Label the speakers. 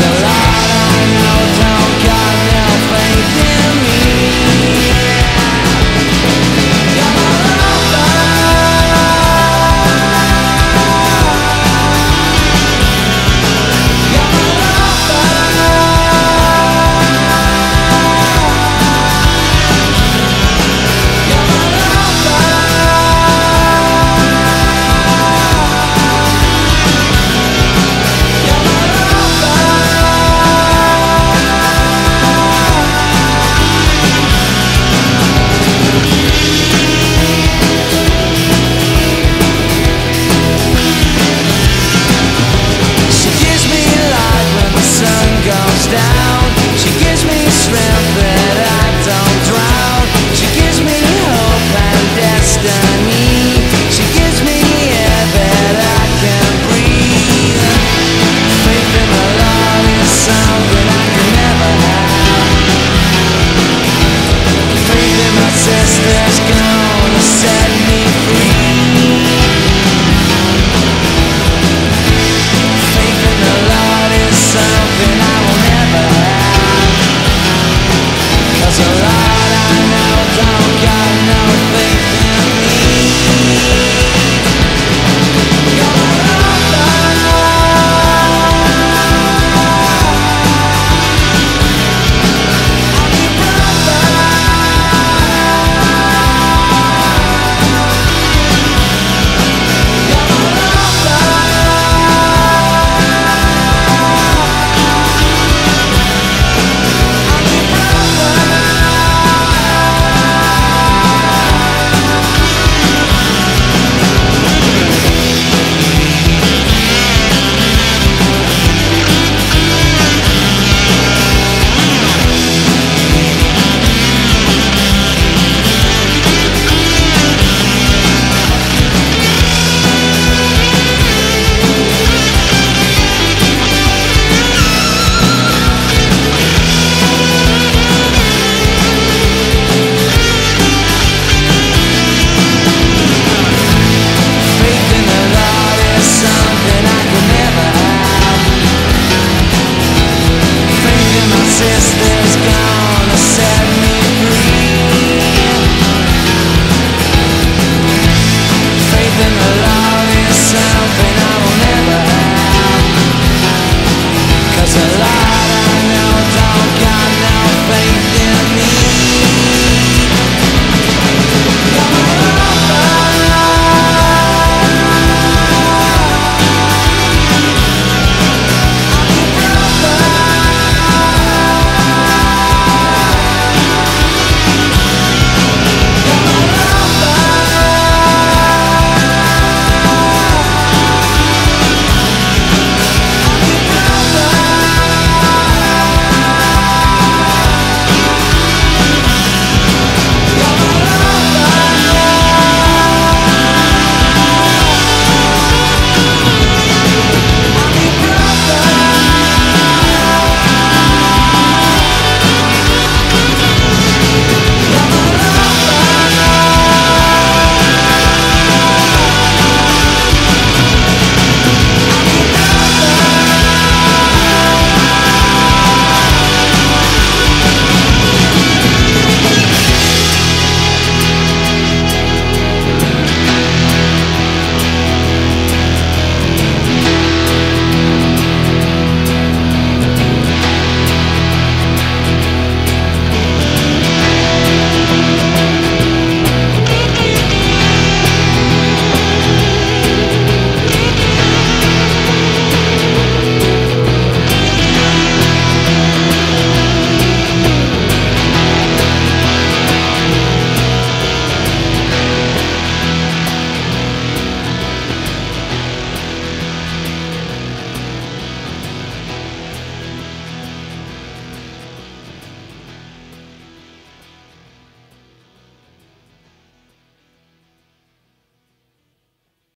Speaker 1: alive